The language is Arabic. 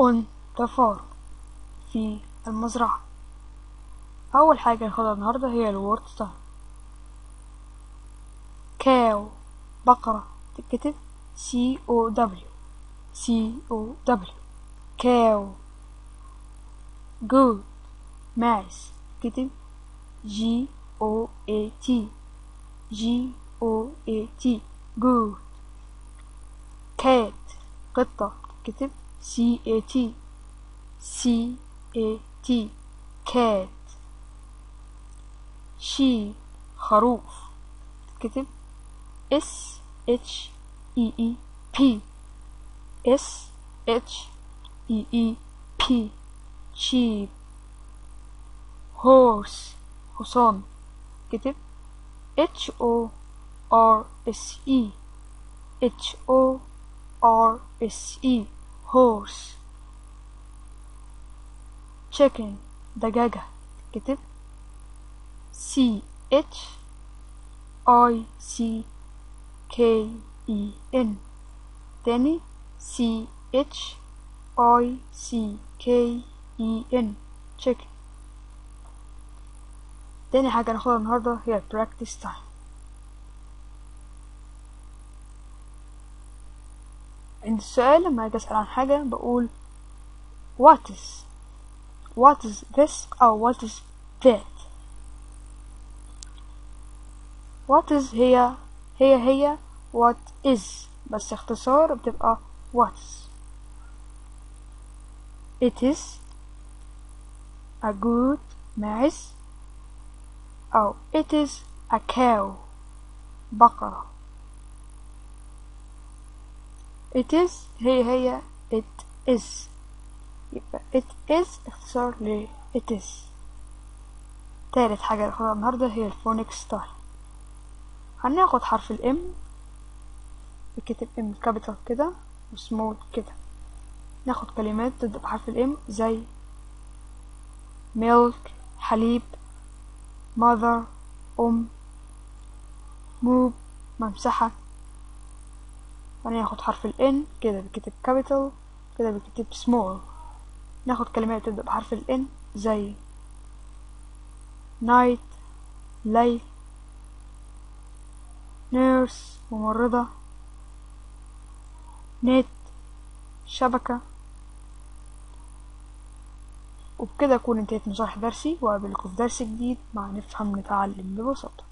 farm في المزرعة. أول حاجة ناخدها النهاردة هي الورد ستار كاو بقرة تتكتب C O W. C O W. كاو good ماعز تتكتب G O A T. G O A T. good cat قطة تتكتب C A T C A T cat sheep خروف تتكتب S H E E P S H E E P sheep horse حصان كتب H O R S E H O R S E horse chicken دجاجة كتب C H I C K E N تاني C H I C K E N chicken تاني حاجة ناخدها النهاردة هي practice time عند السؤال لما أجي أسأل عن حاجة بقول what is what is this أو what is that what is هي هي هي what is بس اختصار بتبقى what is it is a goat ماعز أو it is a cow بقرة it is هي هي it is. يبقى it's اختصار ل it is. تالت حاجة ناخدها النهاردة هي ال phonics time هناخد حرف ال M بكتب M capital كده و small كده. ناخد كلمات تبدأ بحرف ال M زي milk حليب mother أم mop ممسحة. وناخد حرف ال N كده بكتب capital كده بكتب small. ناخد كلمات تبدأ بحرف ال N زي night ليل نيرس ممرضة نت شبكة. وبكده أكون انتهيت من شرح درسي وأقابلكم في درس جديد مع نفهم نتعلم ببساطة.